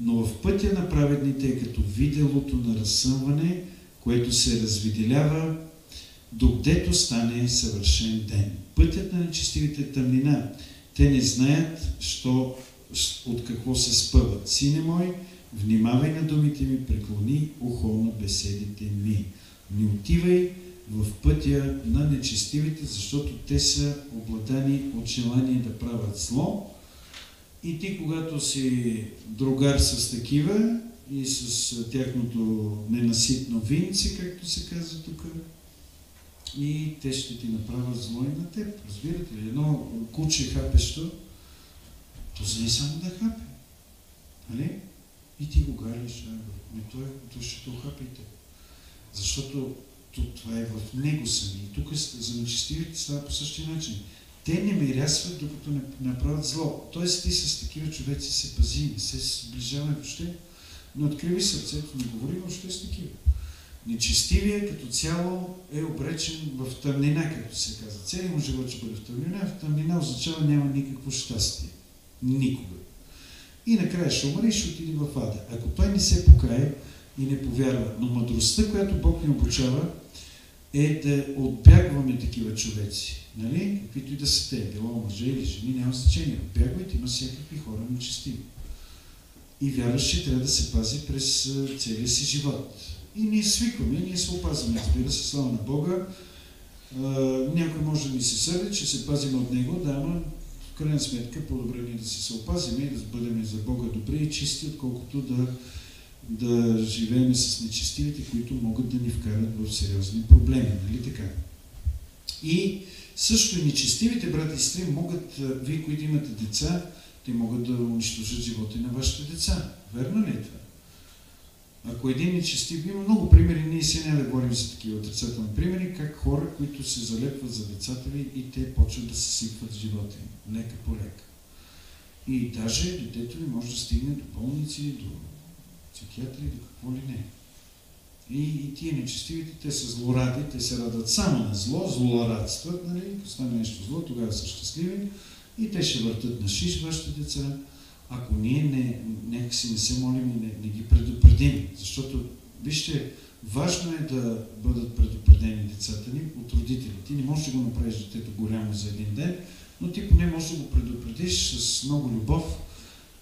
Но в пътя на праведните е като виделото на разсъмване, което се развиделява, докъдето стане съвършен ден. Пътят на нечестивите е тъмнина. Те не знаят, що, от какво се спъват. Сине мой, внимавай на думите ми, преклони ухо на беседите ми. Не отивай в пътя на нечестивите, защото те са обладани от желание да правят зло. И ти, когато си другар с такива и с тяхното ненаситно винце, както се казва тук, и те ще ти направят зло и на теб. Разбирате ли? Едно куче хапещо, то не е само да хапе. Нали? И ти го галиш, ами той, той ще то хапите. Защото то, това е в него сами. Тук за нечестивите става по същия начин. Те не мирясват, докато не направят зло. Тоест ти с такива човеци се пази, не се сближаваме въобще, но откриви сърцето, не говори въобще с такива. Нечестивия като цяло е обречен в тъмнина, както се казва. Целият му живот ще бъде в тъмнина. В тъмнина означава няма никакво щастие. Никога. И накрая ще умре и ще отиде в ада. Ако той не се покае, и не повярва. Но мъдростта, която Бог ни обучава, е да отбягваме такива човеци. Нали? Каквито и да са те, било мъже или жени, няма значение. Отбягвайте, има всякакви хора нечестиви. И вярващи трябва да се пази през целия си живот. И ние свикваме, ние се опазваме, разбира се, слава на Бога. някой може да ни се съди, че се пазим от Него, да, ама в крайна сметка по-добре ние да се опазим и да бъдем за Бога добри и чисти, отколкото да, да живеем с нечестивите, които могат да ни вкарат в сериозни проблеми. Нали така? И също и нечестивите брати и сестри могат, вие, които имате деца, те могат да унищожат живота на вашите деца. Верно ли е това? Ако един нечестив, има много примери, ние си не да говорим за такива отрицателни примери, как хора, които се залепват за децата ви и те почват да се сипват живота им, лека по лека. И даже детето ви може да стигне до болници, до психиатри, до какво ли не. И, и тия нечестивите, те са злоради, те се радват само на зло, злорадстват, нали? Ако стане нещо зло, тогава са щастливи и те ще въртат на шиш вашите деца, ако ние не, някакси не се молим и не, не ги предупредим. Защото, вижте, важно е да бъдат предупредени децата ни от родителите. Ти не можеш да го направиш детето голямо за един ден, но ти поне можеш да го предупредиш с много любов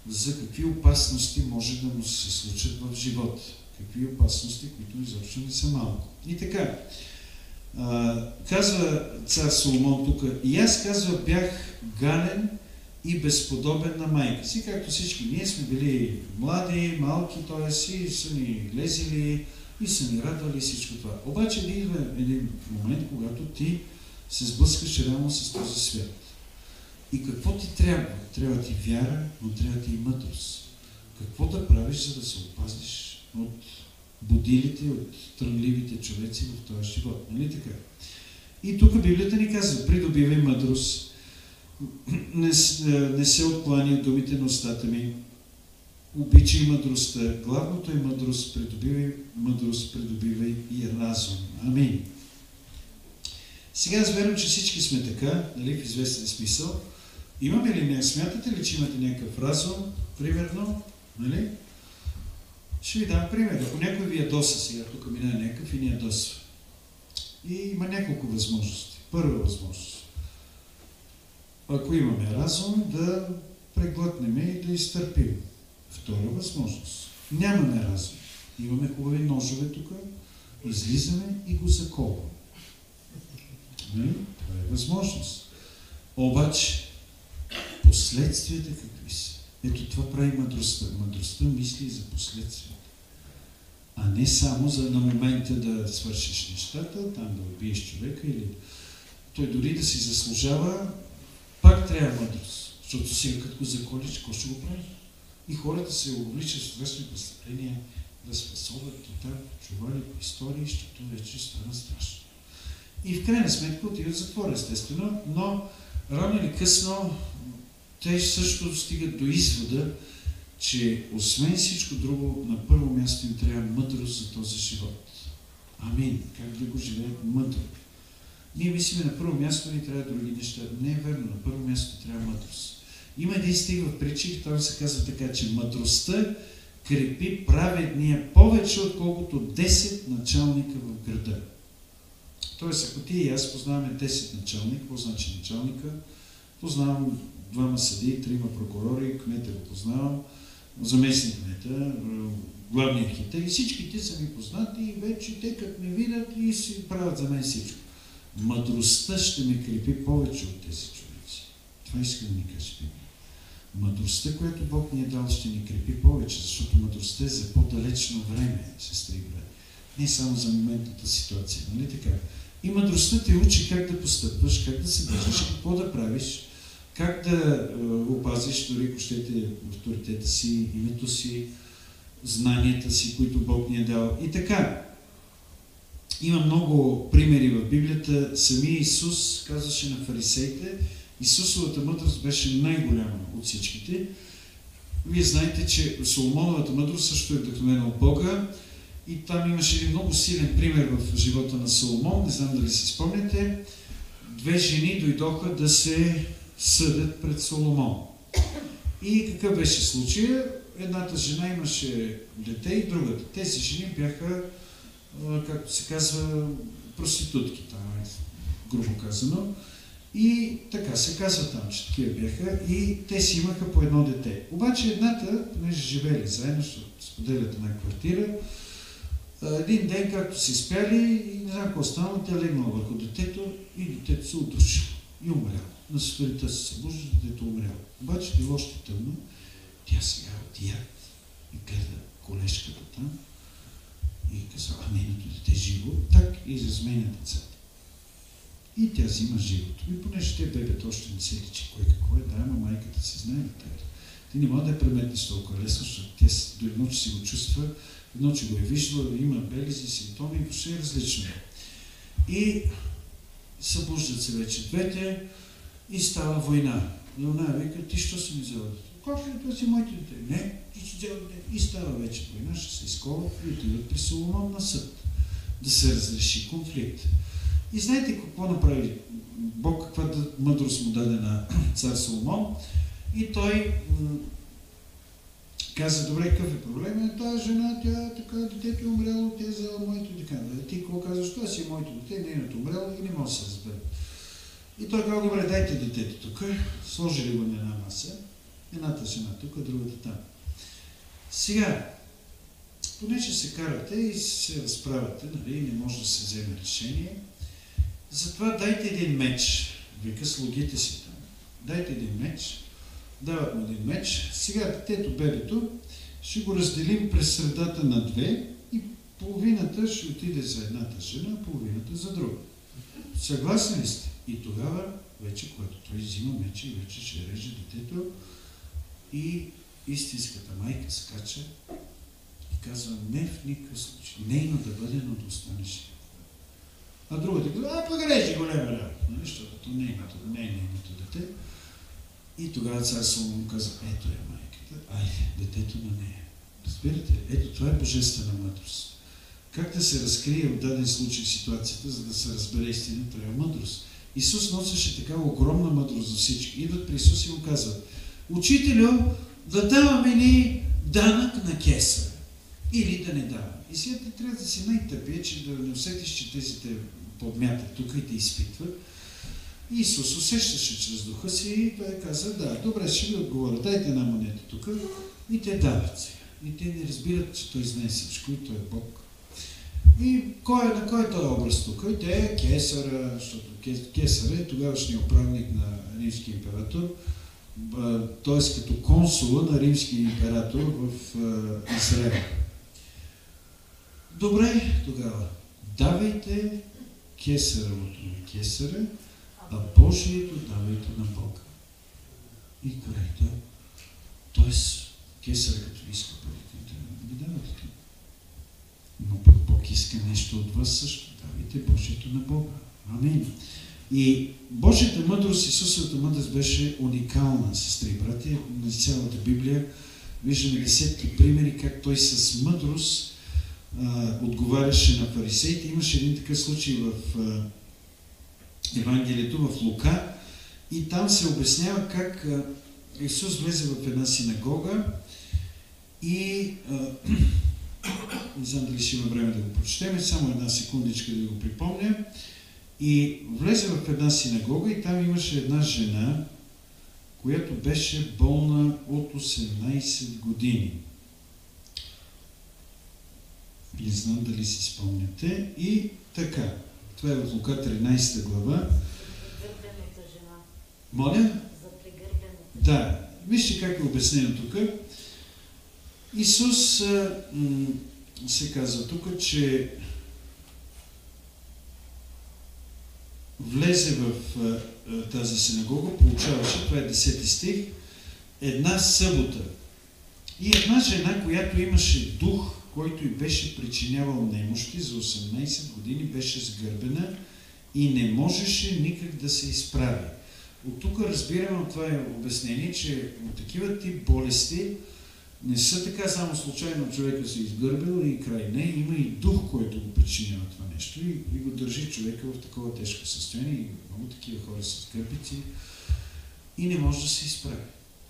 за какви опасности може да му се случат в живота. Какви опасности, които изобщо не са малко. И така, а, казва цар Соломон тук, и аз казва бях гален и безподобен на майка си, както всички ние сме били млади, малки, т.е. и са ни лезили и са ни радвали всичко това. Обаче да идва един момент, когато ти се сблъскаш реално с този свят. И какво ти трябва? Трябва ти вяра, но трябва ти и мъдрост. Какво да правиш, за да се опазиш от будилите, от трънливите човеци в този живот? Нали така? И тук Библията ни казва, придобивай мъдрост, не, не се откланя думите на устата ми, обичай мъдростта. Главното е мъдрост, придобивай мъдрост, придобивай и разум. Амин. Сега аз вервам, че всички сме така, нали, в известен смисъл. Имаме ли не? Смятате ли, че имате някакъв разум, примерно? Нали? Ще ви дам пример. Ако някой ви ядоса сега, тук мина някакъв и ни ядосва. И има няколко възможности. Първа възможност ако имаме разум, да преглътнем и да изтърпим. Втора възможност. Нямаме разум. Имаме хубави ножове тук, излизаме и го заколваме. Не? Това е възможност. Обаче, последствията какви са? Ето това прави мъдростта. Мъдростта мисли за последствията. А не само за на момента да свършиш нещата, там да убиеш човека или той дори да си заслужава пак трябва мъдрост, защото сега като го заколиш, какво ще го прави? И хората се обличат с страшни престъпления, да спасоват там, чували по истории, защото вече стана страшно. И в крайна сметка отиват в затвора, естествено, но рано или късно те също стигат до извода, че освен всичко друго, на първо място им трябва мъдрост за този живот. Амин. Как да го живеят мъдро. Ние мислиме на първо място ни трябва други неща. Не е верно, на първо място трябва мъдрост. Има един стих в притчи, там се казва така, че мъдростта крепи праведния повече, отколкото 10 началника в града. Тоест, ако ти и аз познаваме 10 началника, какво значи началника? Познавам двама съди, трима прокурори, кмета го познавам, заместник кмета, главния архитект, и всички са ми познати и вече те като ме видят и си правят за мен всичко мъдростта ще ме крепи повече от тези човеци. Това иска да ни каже Мъдростта, която Бог ни е дал, ще ни крепи повече, защото мъдростта е за по-далечно време, сестри и брат. Не само за моментната ситуация, нали така? И мъдростта те учи как да постъпваш, как да се държиш, какво да правиш, как да опазиш, дори ако щете, авторитета си, името си, знанията си, които Бог ни е дал. И така, има много примери в Библията. Самия Исус казваше на фарисеите, Исусовата мъдрост беше най-голяма от всичките. Вие знаете, че Соломоновата мъдрост също е вдъхновена от Бога и там имаше един много силен пример в живота на Соломон, не знам дали си спомняте. Две жени дойдоха да се съдят пред Соломон. И какъв беше случая? Едната жена имаше дете и другата. Тези жени бяха както се казва, проститутки, там е грубо казано. И така се казва там, че такива бяха. И те си имаха по едно дете. Обаче едната, понеже живели заедно, защото споделят една квартира, един ден, както си спяли, и не знам какво стана, тя легнала върху детето и детето се удушило и умряло. На сутринта се събужда, детето умряло. Обаче било още тъмно, тя сега отия и гледа колежката там и каза, а нейното дете живо, так и разменя децата. И тя взима живото. И понеже те бебето още не се личи кой какво е, да, ама майката си знае на тази. Ти не може да я преметнеш толкова лесно, защото тя до едно, че си го чувства, едно, че го е виждала, има белези, симптоми въобще е различно. И събуждат се вече двете и става война. И она вика, ти що си ми взела Как ли това си моите дете? Не, ти си взела дете. И става вече война, ще се изколват и отидат при Соломон на съд. Да се разреши конфликт. И знаете какво направи Бог, каква мъдрост му даде на цар Соломон? И той каза, добре, какъв е проблем? Тази жена, тя така, детето е умряло, тя е взела моето дете. Ти какво казваш? Това си е моето дете, нейното е умряло и не може да се разбере. И той каза, добре, дайте детето тук. Сложили го на една маса. Едната жена тук, другата там. Сега, понеже се карате и се разправяте, нали, не може да се вземе решение, затова дайте един меч. Вика, слугите си там. Дайте един меч. Дават му един меч. Сега детето, бебето, ще го разделим през средата на две и половината ще отиде за едната жена, половината за друга. Съгласни ли сте? И тогава, вече, когато той взима меча и вече ще реже детето, и истинската майка скача и казва, не в никакъв случай, нейно да бъде, но да останеш а другата казва, а пък режи голема работа, нали, защото е нейното, не е нейното дете. И тогава цар Соломон каза, ето е майката, ай, детето на нея. Разбирате? Ето това е божествена мъдрост. Как да се разкрие в даден случай ситуацията, за да се разбере истина, трябва мъдрост. Исус носеше такава огромна мъдрост за всички. Идват при Исус и му казват, Учителю, да даваме ли данък на кеса или да не даваме? И сега ти трябва да си най-тъпия, че да не усетиш, че тези те подмятат тук и те изпитват. Исус усещаше чрез духа си и той каза, да, добре, ще ви отговоря, дайте една монета тук. И те дават сега. И те не разбират, че той знае всичко и той е Бог. И кой е, на кой е този образ тук? И те е Кесара, защото Кесара е тогавашният управник на римски император, т.е. като консула на римски император в Израел. Добре, тогава. Давайте кесаровото на кесара, а Божието давайте на Бога. И коректно. Тоест, кесара като иска парите, да ги давате. Но иска нещо от вас също. Давайте Божието на Бога. Амин. И Божията мъдрост, Исусовата мъдрост беше уникална, сестри и брати. На цялата Библия виждаме десетки примери как той с мъдрост а, отговаряше на фарисеите. Имаше един такъв случай в а, Евангелието, в Лука, и там се обяснява как а, Исус влезе в една синагога и а, не знам дали ще има време да го прочетем, само една секундичка да го припомня. И влезе в една синагога и там имаше една жена, която беше болна от 18 години. Не знам дали си спомняте. И така. Това е в Лука 13 глава. Моля? За. Да. Вижте как е обяснено тук. Исус се казва тук, че влезе в тази синагога, получаваше, това е 10 стих, една събота. И една жена, която имаше дух който и беше причинявал немощи за 18 години, беше сгърбена и не можеше никак да се изправи. От тук разбираме това е обяснение, че от такива тип болести не са така само случайно човека се изгърбил и край не, има и дух, който го причинява това нещо и, и го държи човека в такова тежко състояние. И много такива хора са скърбици и не може да се изправи.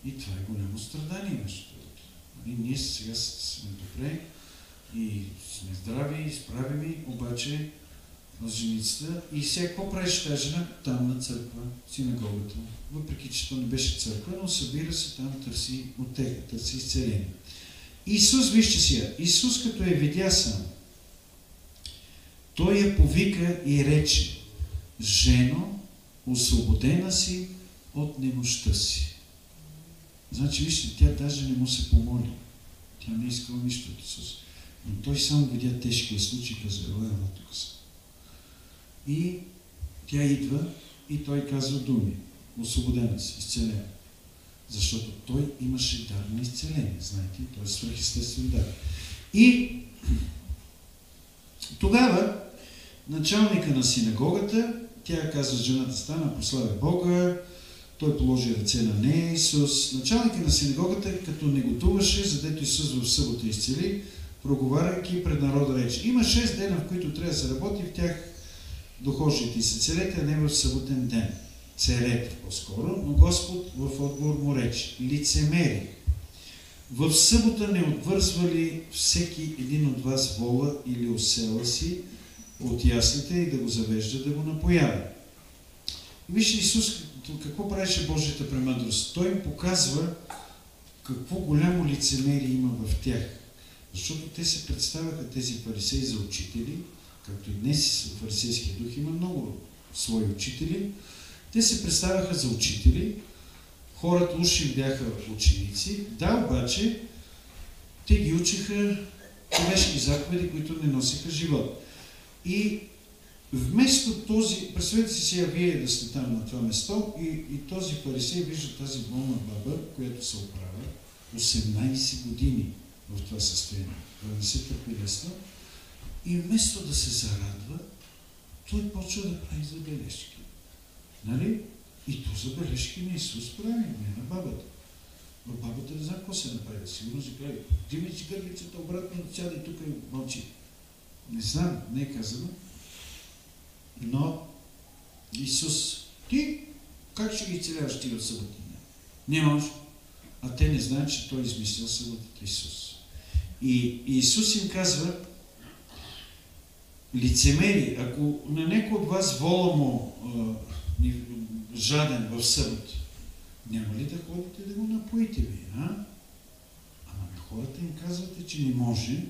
И това е голямо страдание, между другото. И ние сега сме добре, и сме здрави, изправими, обаче женицата. И сега какво правиш тази жена? Там на църква, синагогата. Въпреки, че то не беше църква, но събира се там, търси отеха, търси изцеление. Исус, вижте сега, Исус като е видя сам, той я повика и рече, жено, освободена си от немощта си. Значи, вижте, тя даже не му се помоли. Тя не искала нищо от Исус. Но той само видя тежкия случай и каза, ела тук съм. И тя идва и той казва думи. Освободена си, изцелена. Защото той имаше дар на изцеление, знаете, той е свръхестествен дар. И тогава началника на синагогата, тя казва, жената стана, прославя Бога, той положи ръце на нея, Исус. Началника на синагогата, като не готуваше, задето Исус в събота изцели, проговаряйки пред народа рече. Има шест дена, в които трябва да се работи, в тях дохожите и се целете, а не в съботен ден. Церете по-скоро, но Господ в отговор му рече. Лицемери. В събота не отвързва ли всеки един от вас вола или осела си от яслите и да го завежда да го напоява? Вижте Исус какво правеше Божията премъдрост. Той им показва какво голямо лицемерие има в тях. Защото те се представяха тези фарисеи за учители, както и днес фарисейския дух има много свои учители. Те се представяха за учители, хората уж им бяха ученици, да, обаче те ги учиха човешки заповеди, които не носиха живот. И вместо този, представете си сега вие да сте там на това место и, и този фарисей вижда тази болна баба, която се оправя 18 години в това състояние. Да не се търпи. И вместо да се зарадва, той почва да прави забележки. Нали? И то забележки на Исус прави, не на бабата. Но бабата не знае какво се направи. Сигурно си прави. Дими си гърлицата обратно, сяда тук и мълчи. Не знам, не е казано. Но Исус, ти как ще ги целяваш ти в събота? Не може. А те не знаят, че Той измислил съботата Исус. И Исус им казва, лицемери, ако на някой от вас вола му а, жаден в събота, няма ли да ходите да го напоите ви, а? Ама на хората им казвате, че не може,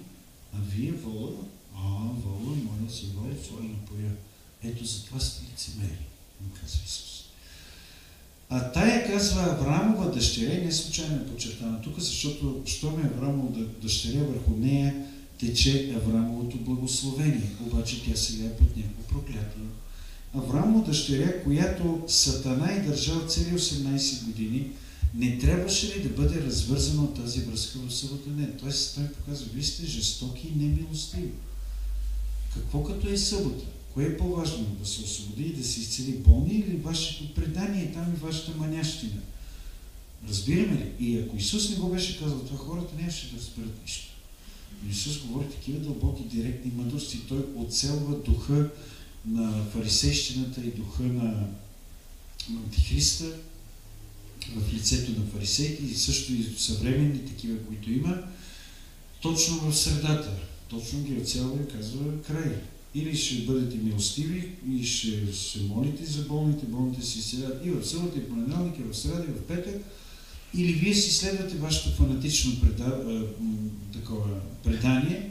а вие вола, а, вола, моля си вола, ще да напоя. Ето за това сте лицемери, му казва Исус. А тая казва Аврамова дъщеря, не случайно е подчертана тук, защото щом е Аврамова дъщеря, върху нея тече Аврамовото благословение, обаче тя сега е под някакво проклятие. Аврамова дъщеря, която Сатана е държал цели 18 години, не трябваше ли да бъде развързана от тази връзка в събота ден? Тоест той показва, вие сте жестоки и немилостиви. Какво като е събота? Кое е по-важно? Да се освободи и да се изцели болни или вашето предание там и вашата манящина? Разбираме ли? И ако Исус не го беше казал това, хората нямаше да разберат нищо. Исус говори такива дълбоки, директни мъдрости. Той оцелва духа на фарисейщината и духа на Антихриста в лицето на фарисеите и също и съвременни такива, които има, точно в средата. Точно ги оцелва и казва край. Или ще бъдете милостиви и ще се молите за болните, болните си изцелят и в събота, и в понеделник, и в среда, и в петък, или вие си следвате вашето фанатично преда, такова предание,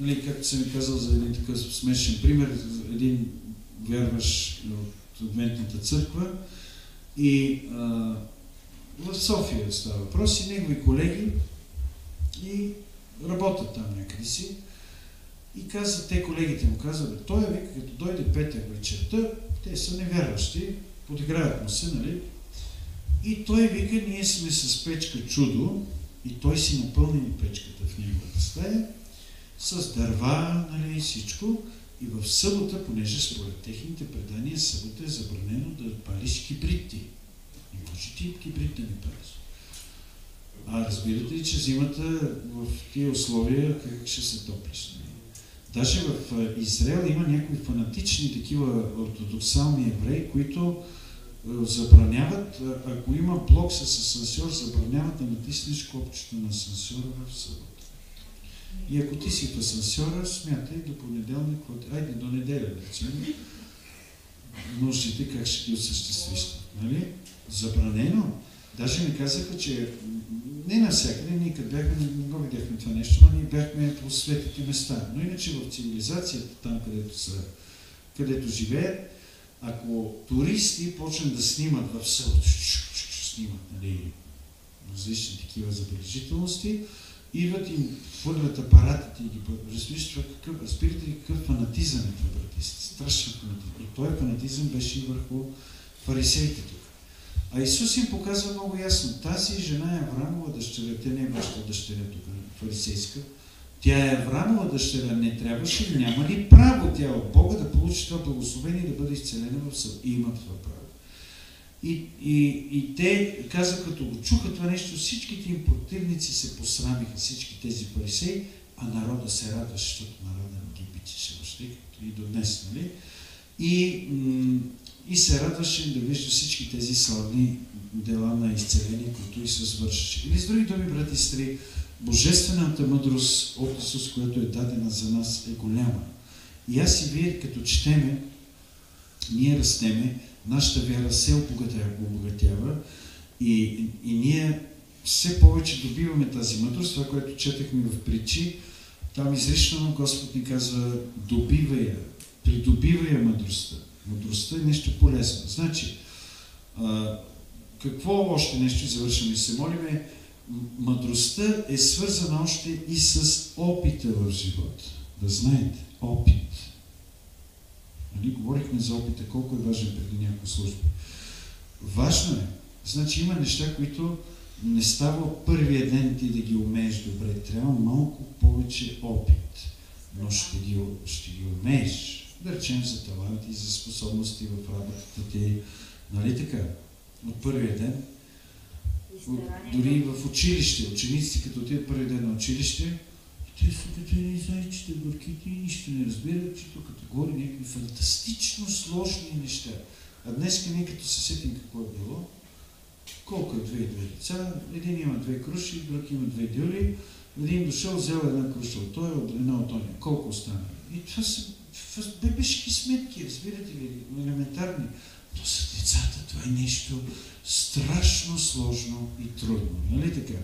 нали, както съм ви казал за един такъв смешен пример, един вярваш от Адвентната църква и а, в София става въпрос и негови колеги и работят там някъде си и казват, те колегите му казват, той вика, като дойде петък вечерта, те са невярващи, подиграват му се, нали? И той вика, ние сме с печка чудо, и той си напълни печката в неговата стая, с дърва, нали, всичко. И в събота, понеже според техните предания, събота е забранено да палиш киприти. Не може ти киприт да не палиш. А разбирате ли, че зимата в тия условия как ще се топлиш? Нали? Даже в Израел има някои фанатични такива ортодоксални евреи, които забраняват, ако има блок с асансьор, забраняват да натиснеш копчето на асансьора в събота. И ако ти си в асансьора, смятай до понеделник, айде до неделя, речем, нуждите как ще ги осъществиш. Нали? Забранено. Даже ми казаха, че не навсякъде, ние като бяхме, не го видяхме това нещо, но ние бяхме по светите места. Но иначе в цивилизацията, там където, са, където живеят, ако туристи почнат да снимат в селото, снимат, нали, различни такива забележителности, идват им, хвърлят апаратите и ги разбираш това какъв, разбирате ли какъв фанатизъм е това, брати? Страшен фанатизъм. И този фанатизъм беше и върху фарисеите тук. А Исус им показва много ясно. Тази жена е Аврамова дъщеря, тя не е вашата дъщеря тук, фарисейска. Тя е Аврамова дъщеря, не трябваше няма ли право тя от Бога да получи това благословение и да бъде изцелена в съд? И има това право. И, и, и те каза, като го чуха това нещо, всичките им противници се посрамиха, всички тези фарисеи, а народа се радваше, защото народа не ги бичеше въобще, като и до днес, нали? И, и се радваше да вижда всички тези славни дела на изцеление, които Исус вършеше. Или с други думи, брати и сестри, Божествената мъдрост от Исус, която е дадена за нас, е голяма. И аз и вие, като четеме, ние растеме, нашата вяра се обогатява, и, и ние все повече добиваме тази мъдрост, това, което четахме в притчи, там изрично Господ ни казва, добивай я, придобивай я мъдростта. Мъдростта е нещо полезно. Значи, а, какво още нещо и завършваме се молиме? Мъдростта е свързана още и с опита в живота. Да знаете, опит. Нали, говорихме за опита, колко е важен преди някои служби. Важно е. Значи има неща, които не става първия ден ти да ги умееш добре. Трябва малко повече опит. Но ще ги, ще ги умееш. Да речем за таланти, за способности в работата ти. Нали така? От първия ден. Дори и в училище. Учениците, като отидат първи ден на училище, те са като зайчета, горките и нищо не разбират, че тук категории някакви фантастично сложни неща. А днес ние като се сетим какво е било, колко е две и две деца, един има две круши, друг има две дюли, един дошъл, взел една круша от той, от една от ония. Колко остана? И това са бебешки сметки, разбирате ли, елементарни. То са децата, това е нещо страшно сложно и трудно, нали така?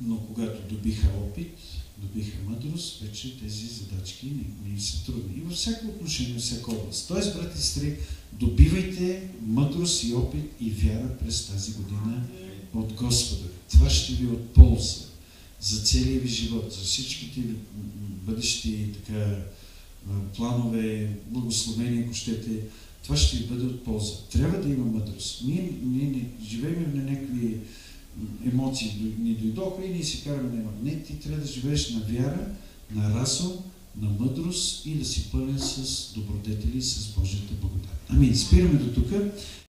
Но когато добиха опит, добиха мъдрост, вече тези задачки не, не са трудни. И във всяко отношение, във всяка област. Тоест, брати и сестри, добивайте мъдрост и опит и вяра през тази година от Господа. Това ще ви е от полза за целия ви живот, за всичките ви бъдещи така, планове, благословения, ако щете. Това ще ви бъде от полза. Трябва да има мъдрост. Ние, ние не живеем на някакви емоции, ни дойдоха и ние си караме няма. Не, ти трябва да живееш на вяра, на разум, на мъдрост и да си пълен с добродетели, с Божията благодат. Амин. Спираме до тук.